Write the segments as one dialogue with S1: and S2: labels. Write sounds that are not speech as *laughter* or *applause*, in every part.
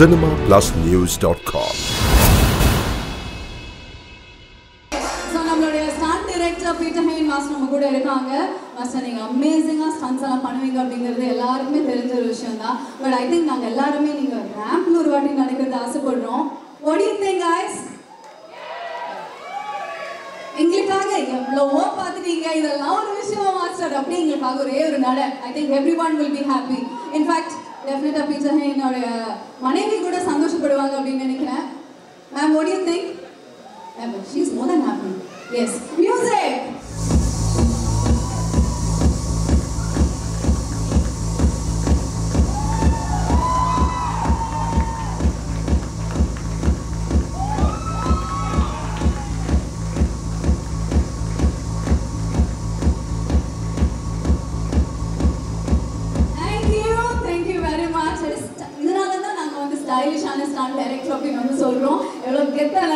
S1: cinemaplusnews.com.
S2: நம்மளுடைய stunt director Peter Hein master நம்ம கூட இருக்காங்க. மாஸ்டர் நீங்கள் அமேசிங்காக ஸ்டன்ஸ் எல்லாம் பண்ணுவீங்க அப்படிங்கிறது எல்லாருக்குமே தெரிஞ்ச ஒரு விஷயம் தான் பட் ஐ திங்க் நாங்கள் எல்லாருமே நீங்கள் ரேம்ப்ல ஒரு வாட்டி நடக்கிறது ஆசைப்படுறோம். ஒடி திங் ஐஸ் எங்களுக்காக எவ்வளவோ பார்த்துட்டீங்க. இதெல்லாம் ஒரு விஷயம் மாஸ்டர் அப்படி எங்களுக்காக ஒரே ஒரு நட. I think every one will be happy in fact டெஃபினட்டாக பீட்டர் என்னோட மனைவி கூட சந்தோஷப்படுவாங்க அப்படின்னு நினைக்கிறேன். Ma'am ஒடியும் think Ever. She's more than happy yes music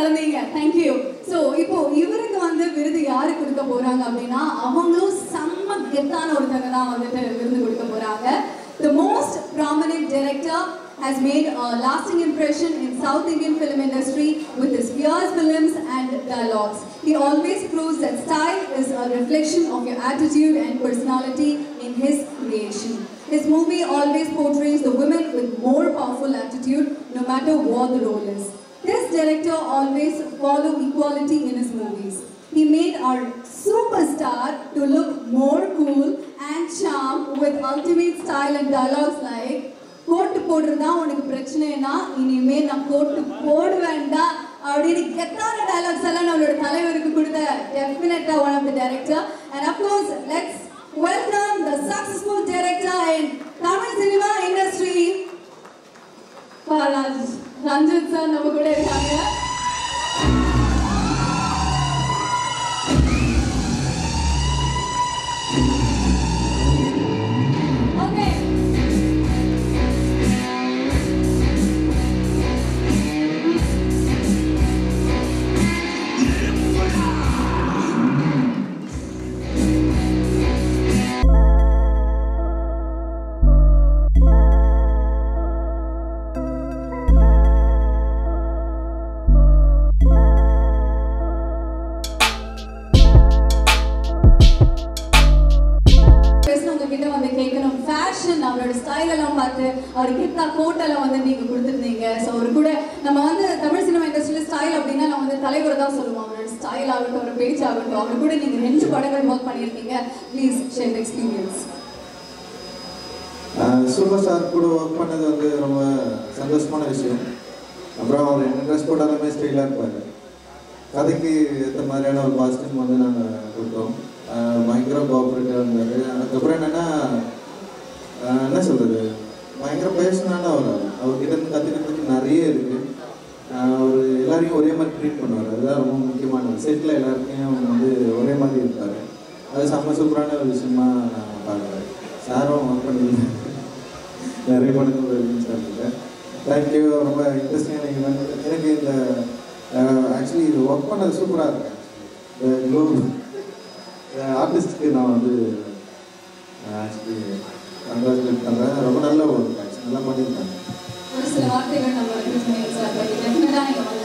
S2: எவ்வளவு கெத்தா நடந்தீங்க Thank you. ஸோ இப்போ இவருக்கு வந்து விருது யாரு கொடுக்க போறாங்க அப்படின்னா அவங்களும் செம்ம கெத்தான ஒருத்தங்க தான் வந்துட்டு விருது கொடுக்க போறாங்க The most prominent director has made a lasting impression in South Indian film industry with his fierce films and dialogues. He always proves that style is a reflection of your attitude and personality in his creation. His movie always portrays the women with more powerful attitude no matter what the role is. This director always follow equality in his movies. He made our superstar to look more cool and charm with ultimate style and dialogues like கோட்டு போடுறதா உனக்கு பிரச்சனைனா இனிமே நான் கோட்டு போடுவேன்டா அப்படின்னு கெத்தான dialogues எல்லாம் நம்மளோட தலைவருக்கு கொடுத்த டெஃபினட்டா one of the director and of course let's welcome the successful director in Tamil cinema industry 란준 선 너무 고래를 하면 வந்து அவர் கிட்னா கோட்டெல்லாம் வந்து நீங்க கொடுத்துருந்தீங்க. ஸோ அவர் கூட நம்ம வந்து தமிழ் சினிமா இண்டஸ்ட்ரியில் ஸ்டைல் அப்படின்னா நம்ம வந்து தலைவர் தான் சொல்லுவோம் அவரோட ஸ்டைல் ஆகட்டும் அவர் பேச்சாகட்டும் அவர் கூட நீங்க ரெண்டு படங்கள் ஒர்க் பண்ணியிருக்கீங்க. Please share experience
S3: super star கூட ஒர்க் பண்ணது வந்து ரொம்ப சந்தோஷமான விஷயம். அப்புறம் அவர் என்ன ட்ரெஸ் போட்டாலுமே ஸ்டைலாக இருப்பார். கதைக்கு ஏற்ற மாதிரியான ஒரு காஸ்டியூம் வந்து நாங்கள் கொடுத்தோம். பயங்கர கோஆப்ரேட்டிவாக இருந்தார் அதுக்கப்புறம் என்னென்னா என்ன சொல்கிறது பயங்கர பேஷனான அவர். அவர்கிட்ட இருந்து கற்றுக்கிறதுக்கு நிறைய இருக்குது அவர் எல்லாரையும் ஒரே மாதிரி ட்ரீட் பண்ணுவார். அதுதான் ரொம்ப முக்கியமானது செட்டில் எல்லாருக்கையும் வந்து ஒரே மாதிரி இருப்பார். அது செம்ம சூப்பரான ஒரு விஷயமா நான் பார்க்குறேன். சாரும் ஒர்க் பண்ணியிருந்தேன் நிறைய படங்கள் இருக்குன்னு சார் தேங்க்யூ ரொம்ப இன்ட்ரெஸ்டிங்கான ஈவெண்ட் எனக்கு இந்த ஆக்சுவலி இது ஒர்க் பண்ணது சூப்பராக இருக்கேன் இந்த குளோப் ஆர்டிஸ்ட்டுக்கு நான் வந்து ஆக்சுவலி கங்க்ராச்சுலேட் பண்ணுறேன் ரொம்ப நல்ல ஒரு நல்லா பண்ணியிருக்காங்க.
S2: ஒரு சில வார்த்தைகள் நம்ம யூஸ் சார்.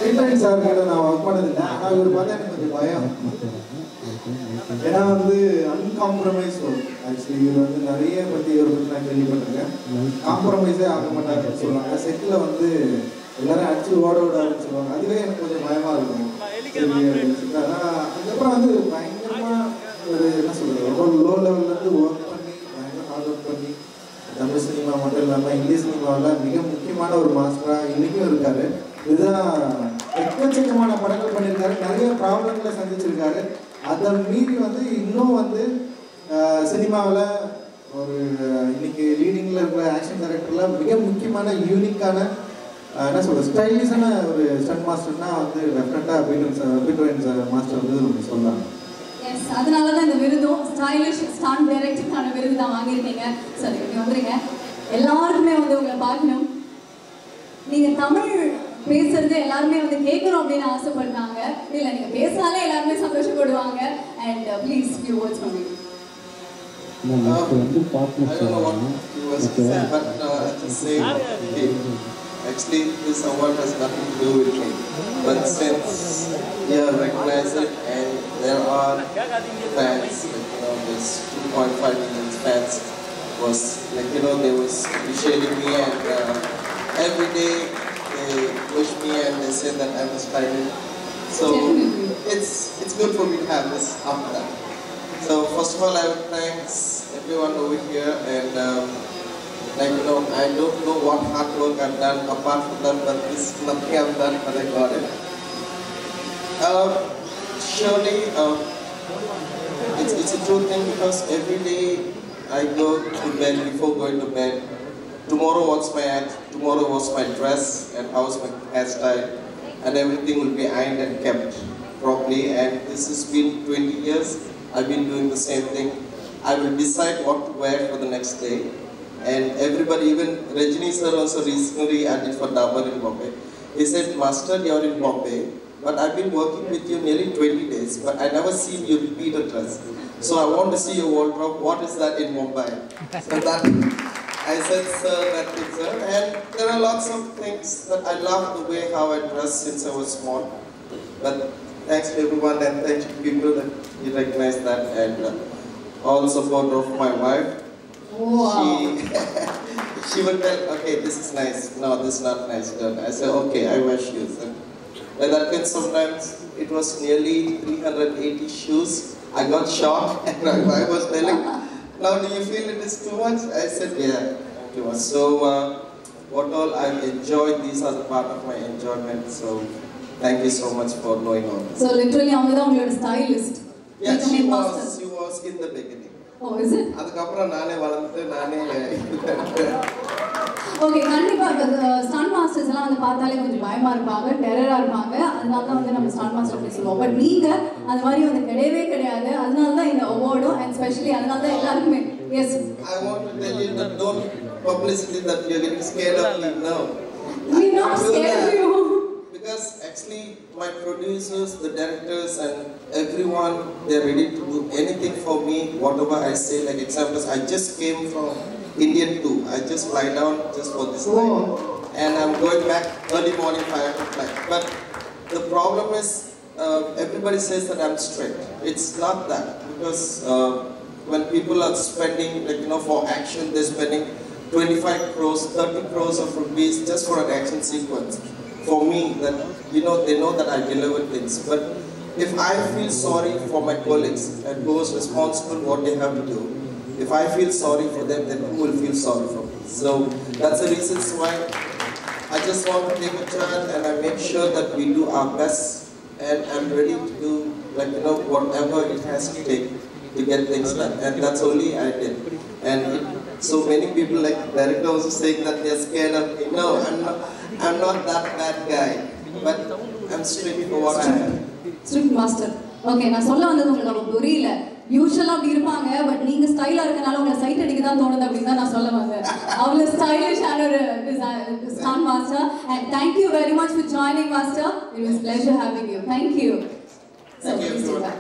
S3: கிட்ட நான் ஒர்க் பண்ணதில்லை. ஆனால் இவர் பார்த்தா எனக்கு கொஞ்சம் பயம். ஏன்னா வந்து அன்காம்ப்ரமைஸ் ஆக்சுவலி இவர் வந்து நிறைய பற்றி இவரை பற்றி நான் கேள்விப்பட்டிருக்கேன். காம்ப்ரமைஸே ஆக மாட்டாருன்னு சொல்லுவாங்க. செட்டில் வந்து எல்லாரும் அடிச்சு ஓட விடாதுன்னு சொல்லுவாங்க. அதுவே எனக்கு கொஞ்சம் பயமா இருக்கும். சரி, அப்படின்னு சொல்லிட்டு. ஆனா, அதுக்கப்புறம் வந்து பயங்கரமா ஒரு என்ன சொல்றது? ரொம்ப லோ லெவல்ல இருந்து ஒர்க் பண்ணி பயங்கர ஹார்ட் ஒர்க் பண்ணி தமிழ் சினிமா மட்டும் இல்லாமல் இங்கிலீஷ் சினிமாவில் மிக முக்கியமான ஒரு மாஸ்டராக இன்றைக்கும் இருக்காரு. இதுதான் எக்கச்சக்கமான படங்கள் பண்ணியிருக்காரு. நிறைய ப்ராப்ளங்களை சந்திச்சிருக்காரு. அதை மீறி வந்து இன்னும் வந்து சினிமாவில் ஒரு இன்னைக்கு லீடிங்கில் இருக்கிற ஆக்ஷன் டைரக்டரில் மிக முக்கியமான யூனிக்கான என்ன சொல்ற ஸ்டைலிஷான ஒரு ஸ்டன் மாஸ்டர்னா வந்து டெஃபினட்டாக பீட்டர் சார் மாஸ்டர் வந்து நம்ம சொல்லலாம்
S2: எஸ் அதனால தான் இந்த விருதும் ஸ்டைலிஷ் ஸ்டாண்ட் டைரக்டருக்கான விருது தான் வாங்கியிருக்கீங்க. சரி இங்கே வந்துருங்க. எல்லாருக்குமே வந்து உங்களை பார்க்கணும் நீங்கள் தமிழ் பேசுறது எல்லாருமே வந்து கேட்கணும் அப்படின்னு ஆசைப்படுறாங்க இல்லை நீங்கள் பேசினாலே எல்லாருமே சந்தோஷப்படுவாங்க அண்ட் ப்ளீஸ் ஃபியூ வேர்ட்ஸ் பண்ணி
S4: நம்ம இப்போ வந்து
S3: I
S4: partner
S3: don't know what
S4: சொல்லலாம்
S3: he was
S4: Okay.
S3: saying, but uh, at the same, okay.
S1: Actually, this award has nothing to do with me. But since you have recognized it and there are fans, like, you know, there's 2.5 million fans was like, you know, they was appreciating me and uh, every day they wish me and they say that I'm inspiring. So
S2: Definitely.
S1: it's it's good for me to have this after that. So first of all, I would thanks everyone over here and um, like you know, I don't know what hard work I've done apart from that, but this is nothing I've done, but I got it. Uh, surely, uh, it's, it's a true thing because every day I go to bed before going to bed. Tomorrow what's my tomorrow what's my dress and how's my hairstyle and everything will be ironed and kept properly and this has been 20 years. I've been doing the same thing. I will decide what to wear for the next day and everybody, even Rajini sir also recently did for Dabur in Bombay. He said, Master, you're in Bombay, but I've been working with you nearly 20 days, but I never seen you repeat a dress. So I want to see your wardrobe. What is that in Mumbai? So that I said, sir, that thing, sir. And there are lots of things that I love the way how I dress since I was small. But thanks to everyone and thanks to people that you recognize that and uh, all support of my wife.
S2: Wow.
S1: She *laughs* she would tell, okay, this is nice. No, this is not nice. I said, okay, I wear shoes. And and that means sometimes it was nearly 380 shoes. I got shocked *laughs* and I was telling, now do you feel it is too much? I said, yeah, too much. So uh, what all I've enjoyed, these are part of my enjoyment. So thank you so much for knowing all this.
S2: So literally Amrita, you're a stylist.
S1: Yeah, she was, she was in the beginning.
S2: Oh is it
S1: அதுக்கப்புறம் நானே வளர்ந்துட்டு நானே
S2: okay கண்டிப்பா. Stun masters எல்லாம் வந்து பார்த்தாலே கொஞ்சம் பயமா இருப்பாங்க டெரரா இருப்பாங்க. அதனால தான் வந்து நம்ம ஸ்டன் மாஸ்டர் அப்படி சொல்லுவோம். பட் நீங்க அந்த மாதிரி வந்து கிடையவே கிடையாது. அதனால தான் இந்த அவார்டும் அண்ட் ஸ்பெஷலி அதனால தான் எல்லாருக்குமே
S1: as want to tell you that don't publicity that you're getting scared of me. No.
S2: we not scared of you.
S1: Because actually my producers, the directors and everyone, they're ready to do anything for me, whatever I say. Like examples, I just came from Indian 2. I just fly down just for this
S2: Whoa.
S1: night. And I'm going back early morning 5 o'clock flight. But the problem is, uh, everybody says that I'm strict. It's not that. Because uh, when people are spending, like, you know, for action, they're spending 25 crores, 30 crores of rupees just for an action sequence. For me, that, you know, they know that I deliver things. But if I feel sorry for my colleagues and who is responsible what they have to do, if I feel sorry for them, then who will feel sorry for me? So that's the reasons why I just want to take a charge and I make sure that we do our best and I'm ready to do like you know whatever it has to take to get things done. And that's only I did. And it, so many people like director also saying that they're scared of me. No I'm not I'm not that bad guy but I'm strict for what I am.
S2: Strict master okay நான் சொல்ல வந்தது உங்களுக்கு அப்போ புரியல. யூஸ்வலாக அப்படி இருப்பாங்க but நீங்க ஸ்டைலா இருக்கனால உங்களை சைட் அடிக்க தான் தோணுது அப்படின்னு தான் நான் சொல்ல வந்தேன். அவ்வளோ ஸ்டைலிஷான ஒரு stunt master and thank you very much for joining master it was pleasure having you thank you
S1: Thank you, everyone.